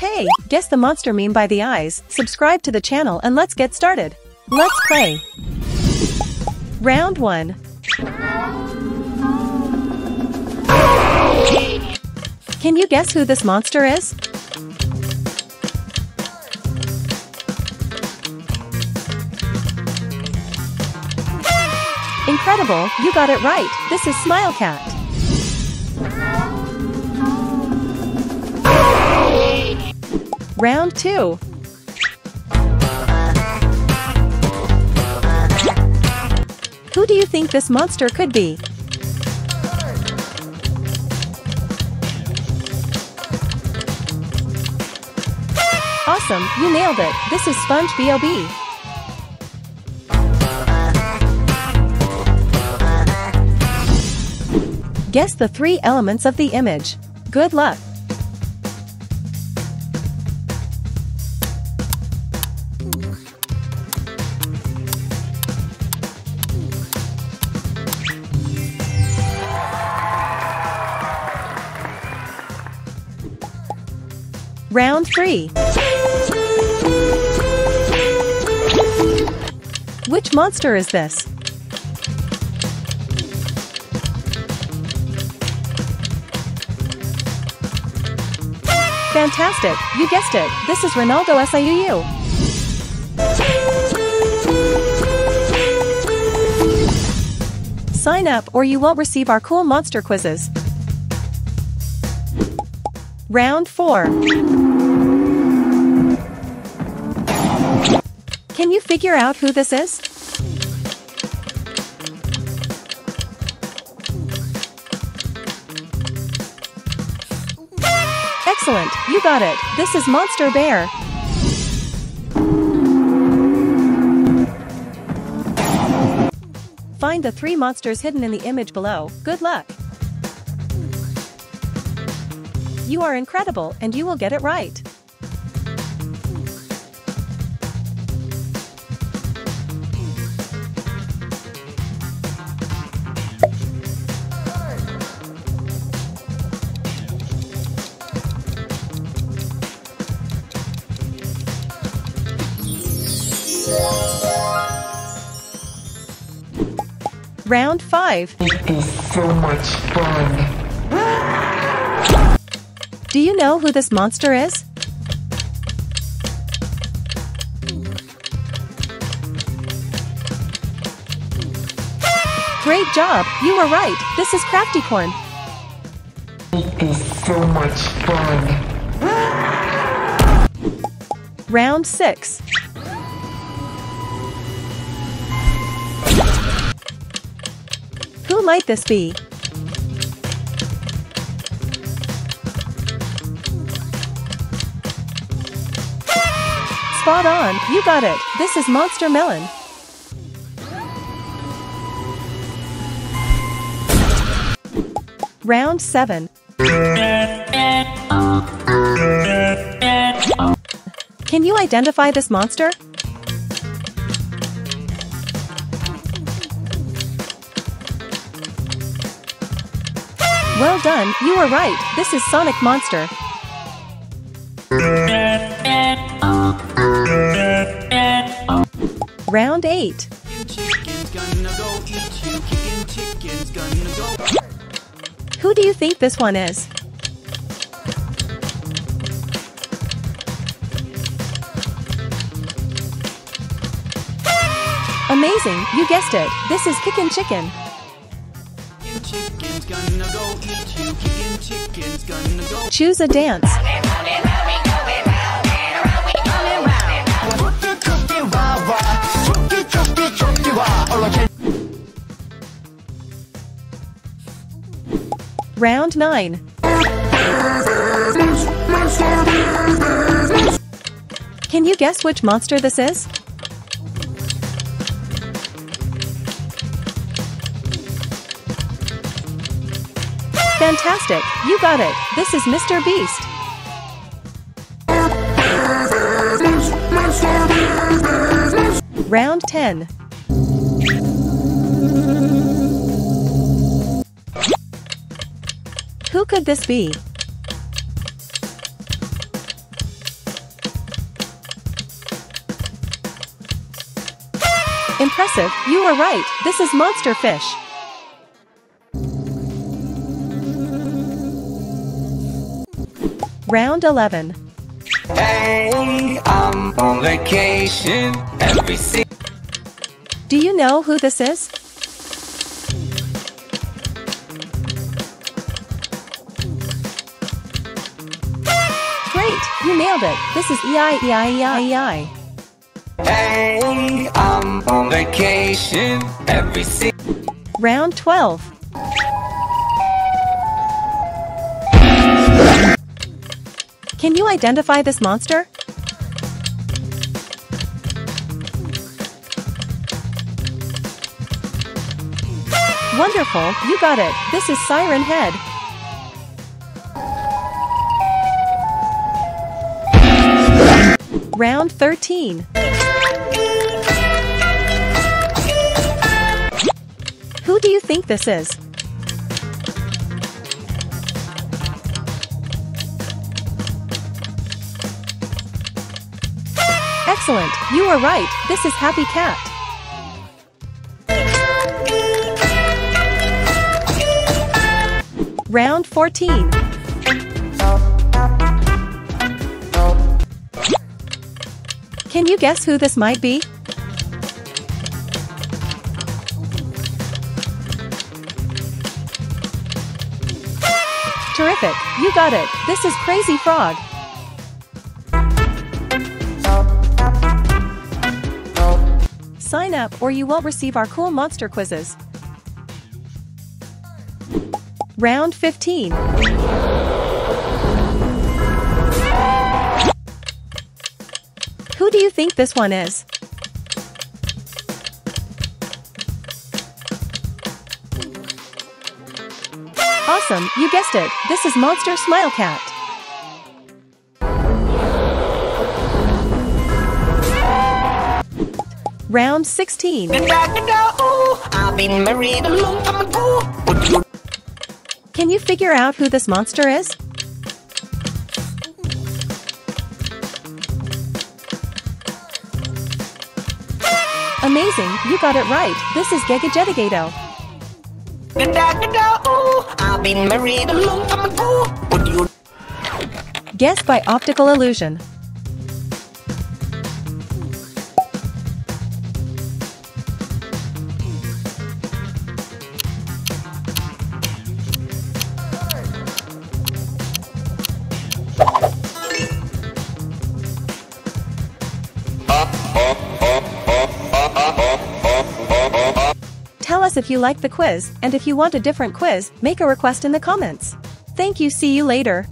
Hey, guess the monster meme by the eyes, subscribe to the channel and let's get started. Let's play. Round 1. Can you guess who this monster is? Incredible, you got it right. This is Smile Cat. Round 2. Who do you think this monster could be? Awesome, you nailed it. This is Sponge B.O.B. Guess the three elements of the image. Good luck. Round 3. Which monster is this? Fantastic, you guessed it. This is Ronaldo SIUU. Sign up or you won't receive our cool monster quizzes. Round 4. Can you figure out who this is? Excellent, you got it. This is Monster Bear. Find the three monsters hidden in the image below. Good luck. You are incredible and you will get it right. Round 5. It is so much fun. Do you know who this monster is? Great job, you were right. This is Crafty Corn. It is so much fun. Round 6. Who might this be? Spot on, you got it. This is Monster Melon. Round 7. Can you identify this monster? Well done, you were right. This is Sonic Monster. Gonna go. Who do you think this one is? Amazing, you guessed it. This is Kickin' Chicken. Choose a dance. Round 9. Can you guess which monster this is? Fantastic, you got it. This is Mr. Beast. Round 10. Who could this be? Impressive, you are right, this is monster fish. Round 11. Hey, I'm on vacation. Do you know who this is? You nailed it. This is E EI-EI-EI-EI. Hey, I'm on vacation every se- Round 12. Can you identify this monster? Wonderful, you got it. This is Siren Head. Round 13. Who do you think this is? Excellent, you are right. This is Happy Cat. Round 14. Can you guess who this might be? Terrific, you got it. This is Crazy Frog. Sign up or you won't receive our cool monster quizzes. Round 15. Think this one is? Awesome, you guessed it. This is Monster Smile Cat. Round 16. I've been married a long time ago. But you Can you figure out who this monster is? Amazing, you got it right. This is Gegagedigado. I've been married a long time ago. But you Guessed by optical illusion. Tell us if you liked the quiz, and if you want a different quiz, make a request in the comments. Thank you, see you later.